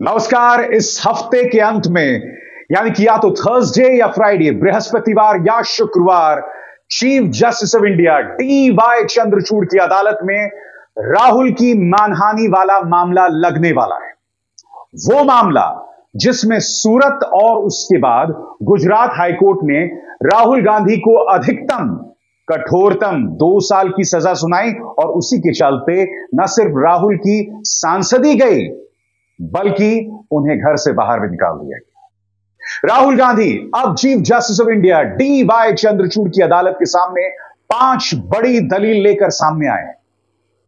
नमस्कार, इस हफ़्ते के अंत में, यानी कि या तो थर्सडे या फ्राइडे बृहस्पतिवार या शुक्रवार chief justice of India D Y Chandrachud की अदालत में राहुल की मानहानि वाला मामला लगने वाला है। वो मामला, जिसमें सूरत और उसके बाद गुजरात हाईकोर्ट ने राहुल गांधी को अधिकतम, कठोरतम दो साल की सजा सुनाई और उसी के चलते न सिर्फ़ राहुल की सांसदी गई बल्कि उन्हें घर से बाहर भी निकाल दिया गया। राहुल गांधी, अब chief justice of India, D Y Chandrachud की अदालत के सामने पाँच बड़ी दलील लेकर सामने आए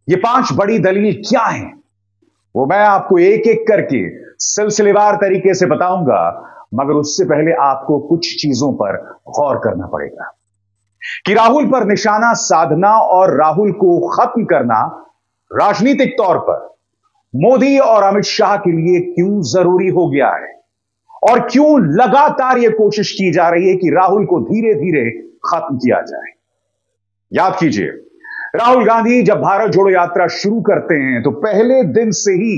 ये पाँच बड़ी दलील क्या है? वो मैं आपको एक एक करके सिलसिलेवार तरीके से बताऊँगा, मगर उससे पहले आपको कुछ चीज़ों पर गौर करना पड़ेगा। कि राहुल पर निशाना साधना और राहुल को खत्म करना राजनीतिक तौर पर मोदी और अमित शाह के लिए क्यों ज़रूरी हो गया है? और क्यों लगातार यह कोशिश की जा रही है कि राहुल को धीरे धीरे खत्म किया जाए? याद कीजिए, राहुल गांधी जब भारत जोड़ो यात्रा शुरू करते हैं तो पहले दिन से ही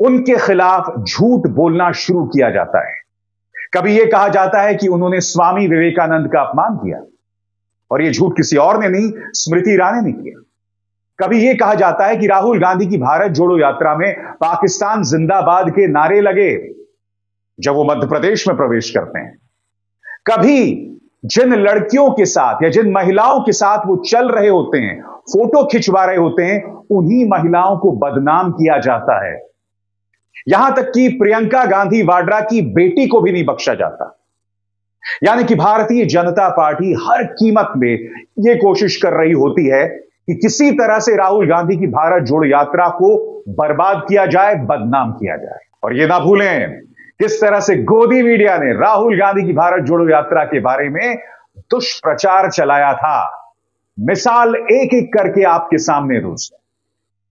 उनके खिलाफ झूठ बोलना शुरू किया जाता है। कभी यह कहा जाता है कि उन्होंने स्वामी विवेकानंद का अपमान किया, और यह झूठ किसी और ने नहीं, स्मृति ईरानी ने किया। कभी यह कहा जाता है कि राहुल गांधी की भारत जोड़ो यात्रा में पाकिस्तान जिंदाबाद के नारे लगे, जब वो मध्य प्रदेश में प्रवेश करते हैं। कभी जिन लड़कियों के साथ या जिन महिलाओं के साथ वो चल रहे होते हैं, फ़ोटो खिंचवा रहे होते हैं, उन्हीं महिलाओं को बदनाम किया जाता है। यहाँ तक कि प्रियंका गांधी वाड्रा की बेटी को भी नहीं बख्शा जाता। यानी कि भारतीय जनता पार्टी हर कीमत में यह कोशिश कर रही होती है कि किसी तरह से राहुल गांधी की भारत जोड़ो यात्रा को बर्बाद किया जाए, बदनाम किया जाए। और ये ना भूलें, किस तरह से गोदी मीडिया ने राहुल गांधी की भारत जोड़ो यात्रा के बारे में दुष्प्रचार चलाया था। मिसाल एक एक करके आपके सामने दोस्तों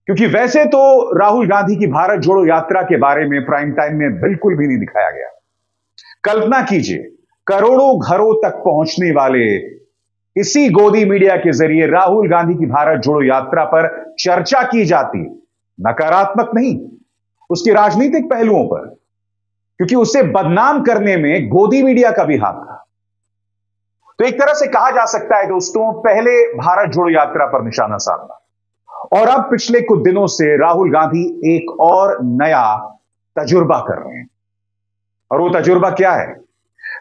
क्योंकि वैसे तो राहुल गांधी की भारत जोड़ो यात्रा के बारे में प्राइम टाइम में बिल्कुल भी नहीं दिखाया गया। कल्पना कीजिए, करोड़ों घरों तक पहुँचने वाले इसी गोदी मीडिया के ज़रिए राहुल गांधी की भारत जोड़ो यात्रा पर चर्चा की जाती। नकारात्मक नहीं, उसके राजनीतिक पहलुओं पर, क्योंकि उसे बदनाम करने में गोदी मीडिया का भी हाथ था। तो एक तरह से कहा जा सकता है, दोस्तों, पहले भारत जोड़ो यात्रा पर निशाना साधना। और अब पिछले कुछ दिनों से राहुल गांधी एक और नया तजुर्बा कर रहे हैं। और वो तजुर्बा क्या है?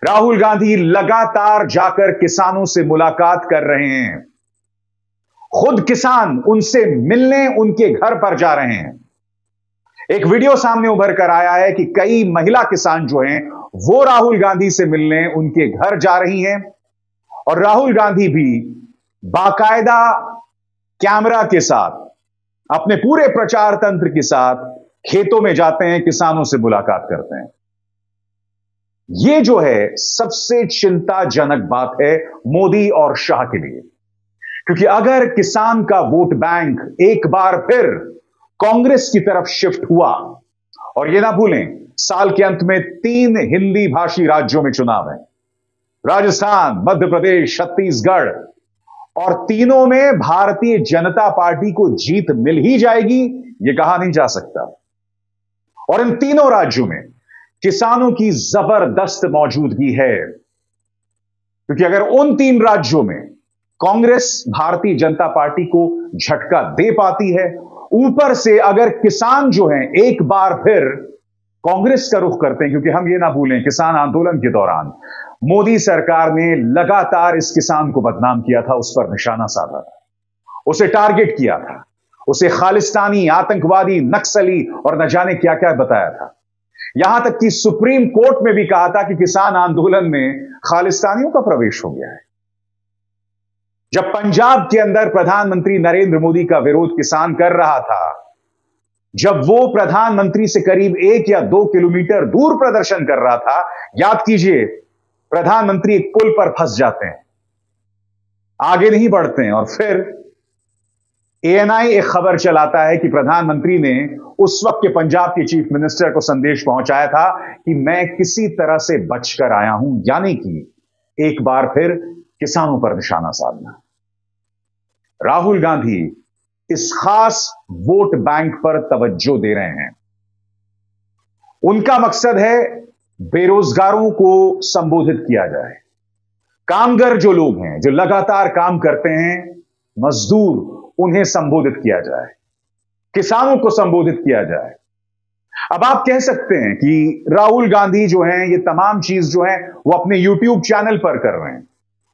राहुल गांधी लगातार जाकर किसानों से मुलाकात कर रहे हैं। खुद किसान उनसे मिलने उनके घर पर जा रहे हैं। एक वीडियो सामने उभर कर आया है कि कई महिला किसान जो हैं, वो राहुल गांधी से मिलने उनके घर जा रही हैं और राहुल गांधी भी बाकायदा कैमरा के साथ, अपने पूरे प्रचार तंत्र के साथ खेतों में जाते हैं, किसानों से मुलाकात करते हैं। यह जो है सबसे चिंताजनक बात है मोदी और शाह के लिए। क्योंकि अगर किसान का वोट बैंक एक बार फिर कांग्रेस की तरफ़ शिफ्ट हुआ, और यह ना भूलें, साल के अंत में तीन हिंदी भाषी राज्यों में चुनाव है। राजस्थान, मध्य प्रदेश, छत्तीसगढ़, और तीनों में भारतीय जनता पार्टी को जीत मिल ही जाएगी यह कहा नहीं जा सकता। और इन तीनों राज्यों में किसानों की ज़बरदस्त मौजूदगी है। क्योंकि अगर उन तीन राज्यों में कांग्रेस भारतीय जनता पार्टी को झटका दे पाती है, ऊपर से अगर किसान जो हैं एक बार फिर कांग्रेस का रुख करते हैं, क्योंकि हम ये ना भूलें किसान आंदोलन के दौरान, मोदी सरकार ने लगातार इस किसान को बदनाम किया था, उस पर निशाना साधा था। उसे टारगेट किया था, उसे खालिस्तानी, आतंकवादी, नक्सली और न जाने क्या क्या बताया था। यहाँ तक कि सुप्रीम कोर्ट में भी कहा था कि किसान आंदोलन में खालिस्तानियों का प्रवेश हो गया है। जब पंजाब के अंदर प्रधानमंत्री नरेंद्र मोदी का विरोध किसान कर रहा था, जब वो प्रधानमंत्री से करीब एक या दो किलोमीटर दूर प्रदर्शन कर रहा था, याद कीजिए, प्रधानमंत्री एक पुल पर फंस जाते हैं, आगे नहीं बढ़ते हैं और फिर एएनआई एक खबर चलाता है कि प्रधानमंत्री ने उस वक्त के पंजाब के चीफ मिनिस्टर को संदेश पहुँचाया था कि मैं किसी तरह से बचकर आया हूँ, यानी कि एक बार फिर किसानों पर निशाना साधना। राहुल गांधी इस खास वोट बैंक पर तवज्जो दे रहे हैं। उनका मकसद है बेरोजगारों को संबोधित किया जाए। कामगर जो लोग हैं, जो लगातार काम करते हैं, मजदूर उन्हें संबोधित किया जाए, किसानों को संबोधित किया जाए। अब आप कह सकते हैं कि राहुल गांधी जो हैं, ये तमाम चीज़ जो है, वो अपने यूट्यूब चैनल पर कर रहे हैं।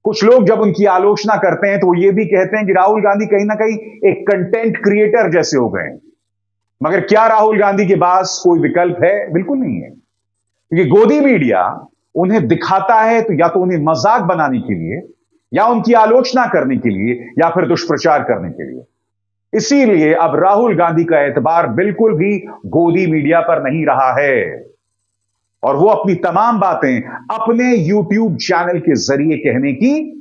कुछ लोग जब उनकी आलोचना करते हैं तो ये भी कहते हैं कि राहुल गांधी कहीं ना कहीं एक कंटेंट क्रिएटर जैसे हो गए मगर क्या राहुल गांधी के पास कोई विकल्प है? बिल्कुल नहीं है। क्योंकि गोदी मीडिया उन्हें दिखाता है तो या तो उन्हें मज़ाक बनाने के लिए या उनकी आलोचना करने के लिए या फिर दुष्प्रचार करने के लिए। इसीलिए अब राहुल गांधी का एतबार बिल्कुल भी गोदी मीडिया पर नहीं रहा है। और वो अपनी तमाम बातें अपने यूट्यूब चैनल के ज़रिए कहने की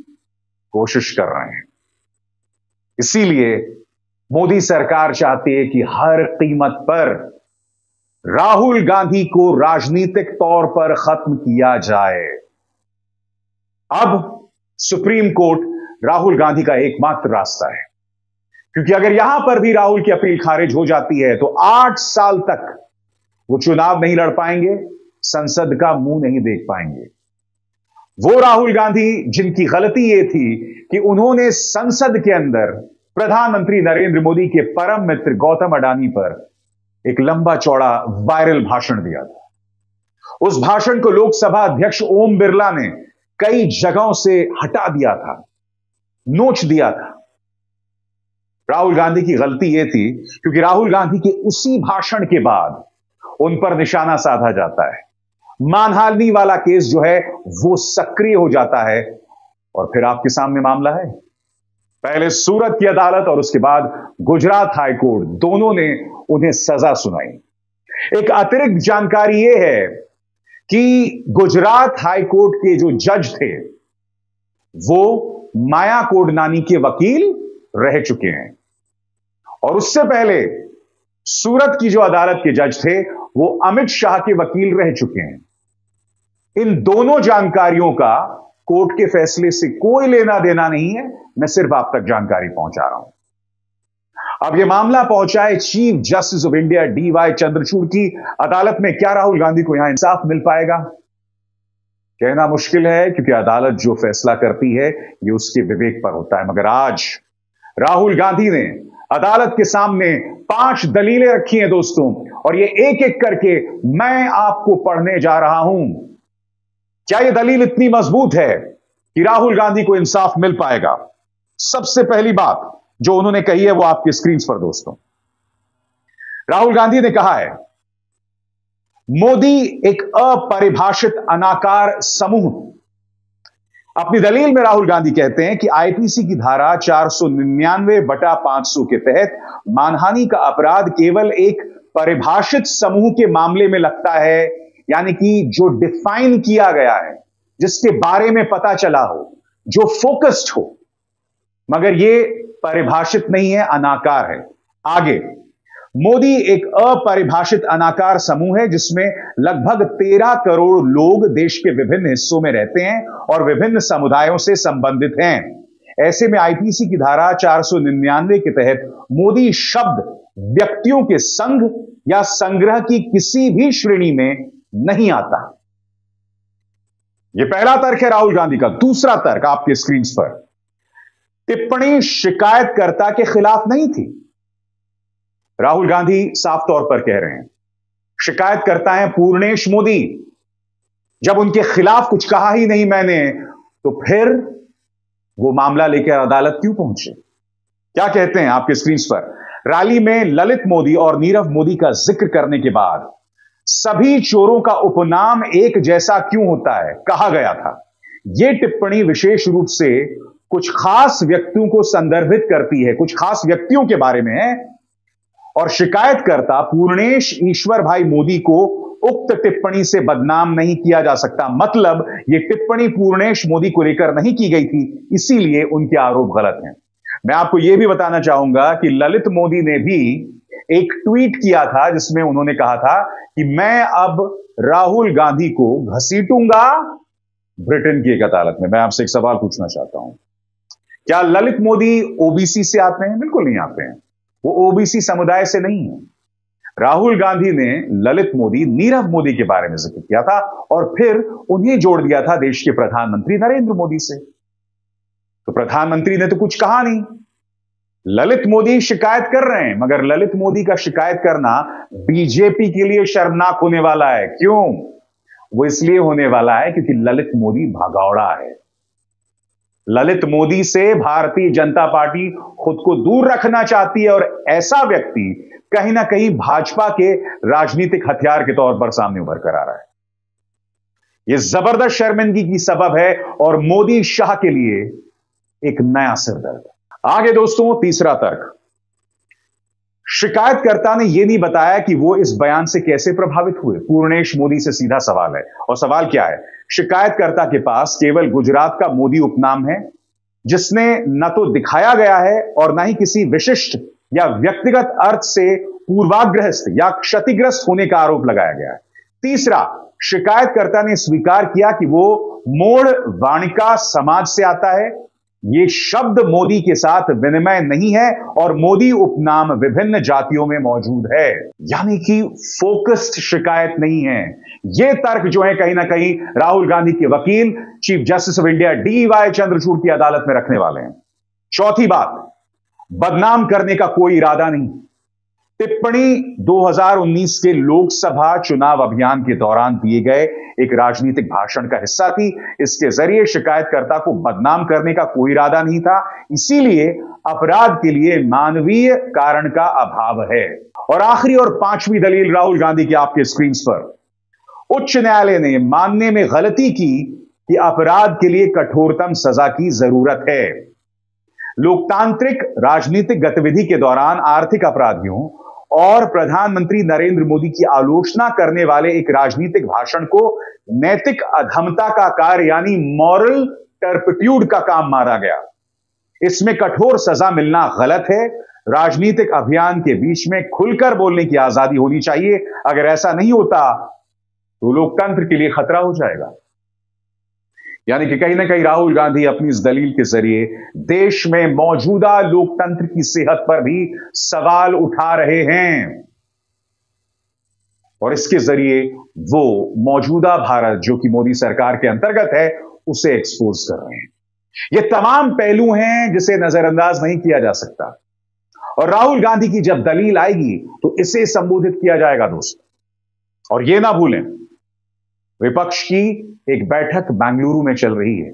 कोशिश कर रहे हैं। इसीलिए मोदी सरकार चाहती है कि हर कीमत पर राहुल गांधी को राजनीतिक तौर पर खत्म किया जाए। अब सुप्रीम कोर्ट राहुल गांधी का एकमात्र रास्ता है। क्योंकि अगर यहाँ पर भी राहुल की अपील खारिज हो जाती है तो आठ साल तक वो चुनाव नहीं लड़ पाएँगे, संसद का मुँह नहीं देख पाएँगे। वो राहुल गांधी, जिनकी गलती यह थी कि उन्होंने संसद के अंदर प्रधानमंत्री नरेंद्र मोदी के परम मित्र गौतम अडानी पर एक लंबा चौड़ा वायरल भाषण दिया था। उस भाषण को लोकसभा अध्यक्ष ओम बिरला ने कई जगहों से हटा दिया था, नोच दिया था। राहुल गांधी की गलती यह थी, क्योंकि राहुल गांधी के उसी भाषण के बाद उन पर निशाना साधा जाता है। मानहानि वाला केस जो है, वो सक्रिय हो जाता है, और फिर आपके सामने मामला है। पहले सूरत की अदालत और उसके बाद गुजरात हाईकोर्ट, दोनों ने उन्हें सजा सुनाई। एक अतिरिक्त जानकारी यह है कि गुजरात हाईकोर्ट के जो जज थे, वो माया कोडनानी के वकील रह चुके हैं। और उससे पहले सूरत की जो अदालत के जज थे, वो अमित शाह के वकील रह चुके हैं। इन दोनों जानकारियों का कोर्ट के फैसले से कोई लेना देना नहीं है। मैं सिर्फ़ आप तक जानकारी पहुँचा रहा हूँ। अब यह मामला पहुँचा है chief justice of India D Y Chandrachud की। अदालत में क्या राहुल गांधी को यहाँ इंसाफ मिल पाएगा? कहना मुश्किल है, क्योंकि अदालत जो फैसला करती है, ये उसके विवेक पर होता है। मगर आज राहुल गांधी ने अदालत के सामने पाँच दलीलें रखी हैं दोस्तों, और ये एक एक करके मैं आपको पढ़ने जा रहा हूँ। क्या यह दलील इतनी मज़बूत है कि राहुल गांधी को इंसाफ मिल पाएगा? सबसे पहली बात जो उन्होंने कही है वो आपके स्क्रीन पर, दोस्तों। राहुल गांधी ने कहा है, मोदी एक अपरिभाषित अनाकार समूह। अपनी दलील में राहुल गांधी कहते हैं कि आईपीसी की धारा चार सौ निन्यानवे बटा पाँच सौ के तहत मानहानि का अपराध केवल एक परिभाषित समूह के मामले में लगता है, यानी कि जो डिफाइन किया गया है, जिसके बारे में पता चला हो, जो फोकस्ड हो। मगर ये परिभाषित नहीं है, अनाकार है। आगे, मोदी एक अपरिभाषित अनाकार समूह है, जिसमें लगभग तेरह करोड़ लोग देश के विभिन्न हिस्सों में रहते हैं और विभिन्न समुदायों से संबंधित हैं। ऐसे में आईपीसी की धारा चार निन्यानवे के तहत मोदी शब्द व्यक्तियों के संघ या संग्रह की किसी भी श्रेणी में नहीं आता। यह पहला तर्क है राहुल गांधी का, दूसरा तर्क आपके स्क्रीन पर। टिप्पणी शिकायतकर्ता के खिलाफ नहीं थी। राहुल गांधी साफ़ तौर पर कह रहे हैं शिकायत करता है पूर्णेश मोदी, जब उनके खिलाफ कुछ कहा ही नहीं मैंने तो फिर वो मामला लेकर अदालत क्यों पहुँचे? क्या कहते हैं आपके स्क्रीन पर? रैली में ललित मोदी और नीरव मोदी का ज़िक्र करने के बाद, सभी चोरों का उपनाम एक जैसा क्यों होता है? कहा गया था। यह टिप्पणी विशेष रूप से कुछ खास व्यक्तियों को संदर्भित करती है, कुछ खास व्यक्तियों के बारे में और शिकायतकर्ता पूर्णेश ईश्वर भाई मोदी को उक्त टिप्पणी से बदनाम नहीं किया जा सकता। मतलब यह टिप्पणी पूर्णेश मोदी को लेकर नहीं की गई थी, इसीलिए उनके आरोप गलत हैं। मैं आपको यह भी बताना चाहूँगा कि ललित मोदी ने भी एक ट्वीट किया था, जिसमें उन्होंने कहा था कि मैं अब राहुल गांधी को घसीटूँगा ब्रिटेन की एक अदालत में। मैं आपसे एक सवाल पूछना चाहता हूँ। क्या ललित मोदी ओबीसी से आते हैं? बिल्कुल नहीं आते हैं। वो ओबीसी समुदाय से नहीं है। राहुल गांधी ने ललित मोदी, नीरव मोदी के बारे में ज़िक्र किया था और फिर उन्हें जोड़ दिया था देश के प्रधानमंत्री नरेंद्र मोदी से। तो प्रधानमंत्री ने तो कुछ कहा नहीं। ललित मोदी शिकायत कर रहे हैं, मगर ललित मोदी का शिकायत करना बीजेपी के लिए शर्मनाक होने वाला है। क्यों? वो इसलिए होने वाला है क्योंकि ललित मोदी भागौड़ा है। ललित मोदी से भारतीय जनता पार्टी खुद को दूर रखना चाहती है और ऐसा व्यक्ति कहीं ना कहीं भाजपा के राजनीतिक हथियार के तौर पर सामने उभर कर आ रहा है। यह ज़बरदस्त शर्मिंदगी की सबब है और मोदी शाह के लिए एक नया सिरदर्द। आगे दोस्तों, तीसरा तर्क। शिकायतकर्ता ने यह नहीं बताया कि वो इस बयान से कैसे प्रभावित हुए। पूर्णेश मोदी से सीधा सवाल है। और सवाल क्या है? शिकायतकर्ता के पास केवल गुजरात का मोदी उपनाम है, जिसने न तो दिखाया गया है और न ही किसी विशिष्ट या व्यक्तिगत अर्थ से पूर्वाग्रस्त या क्षतिग्रस्त होने का आरोप लगाया गया है। तीसरा, शिकायतकर्ता ने स्वीकार किया कि वो मोड़ वाणिका समाज से आता है ये शब्द मोदी के साथ विनिमय नहीं है और मोदी उपनाम विभिन्न जातियों में मौजूद है। यानी कि फोकस्ड शिकायत नहीं है। ये तर्क जो है कहीं ना कहीं राहुल गांधी के वकील, chief justice of India D Y Chandrachud की अदालत में रखने वाले हैं। चौथी बात, बदनाम करने का कोई इरादा नहीं। टिप्पणी 2019 के लोकसभा चुनाव अभियान के दौरान दिए गए एक राजनीतिक भाषण का हिस्सा थी। इसके ज़रिए शिकायतकर्ता को बदनाम करने का कोई इरादा नहीं था। इसीलिए अपराध के लिए मानवीय कारण का अभाव है। और आखिरी और पांचवी दलील राहुल गांधी की आपके स्क्रीन पर। उच्च न्यायालय ने मानने में गलती की कि अपराध के लिए कठोरतम सजा की ज़रूरत है। लोकतांत्रिक राजनीतिक गतिविधि के दौरान आर्थिक अपराधियों और प्रधानमंत्री नरेंद्र मोदी की आलोचना करने वाले एक राजनीतिक भाषण को नैतिक अधमता का कार्य यानी मॉरल टर्पिट्यूड का काम मारा गया। इसमें कठोर सजा मिलना गलत है। राजनीतिक अभियान के बीच में खुलकर बोलने की आज़ादी होनी चाहिए। अगर ऐसा नहीं होता तो लोकतंत्र के लिए खतरा हो जाएगा। यानी कि कहीं ना कहीं राहुल गांधी अपनी इस दलील के ज़रिए देश में मौजूदा लोकतंत्र की सेहत पर भी सवाल उठा रहे हैं। और इसके ज़रिए वो मौजूदा भारत, जो कि मोदी सरकार के अंतर्गत है, उसे एक्सपोज कर रहे हैं। ये तमाम पहलू हैं जिसे नजरअंदाज नहीं किया जा सकता। और राहुल गांधी की जब दलील आएगी तो इसे संबोधित किया जाएगा दोस्त। और यह ना भूलें विपक्ष की एक बैठक बेंगलुरु में चल रही है।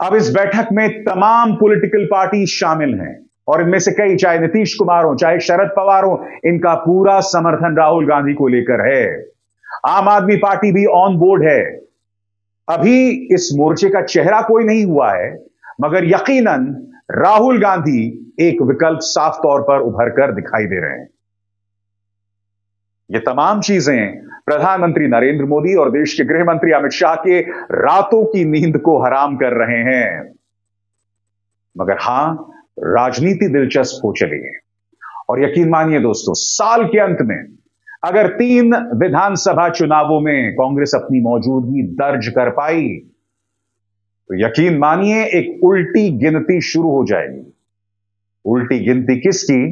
अब इस बैठक में तमाम पॉलिटिकल पार्टी शामिल हैं और इनमें से कई, चाहे नीतीश कुमार हो, चाहे शरद पवार हो, इनका पूरा समर्थन राहुल गांधी को लेकर है। आम आदमी पार्टी भी ऑन बोर्ड है। अभी इस मोर्चे का चेहरा कोई नहीं हुआ है, मगर यकीनन राहुल गांधी एक विकल्प साफ़ तौर पर उभर कर दिखाई दे रहे हैं। ये तमाम चीज़ें प्रधानमंत्री नरेंद्र मोदी और देश के गृह मंत्री अमित शाह के रातों की नींद को हराम कर रहे हैं। मगर हाँ, राजनीति दिलचस्प हो चली है। और यकीन मानिए दोस्तों, साल के अंत में अगर तीन विधानसभा चुनावों में कांग्रेस अपनी मौजूदगी दर्ज कर पाई तो यकीन मानिए एक उल्टी गिनती शुरू हो जाएगी। उल्टी गिनती किसकी?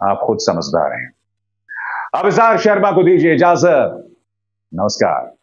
आप खुद समझदार हैं। अभिसार शर्मा को दीजिए इजाज़त। नमस्कार।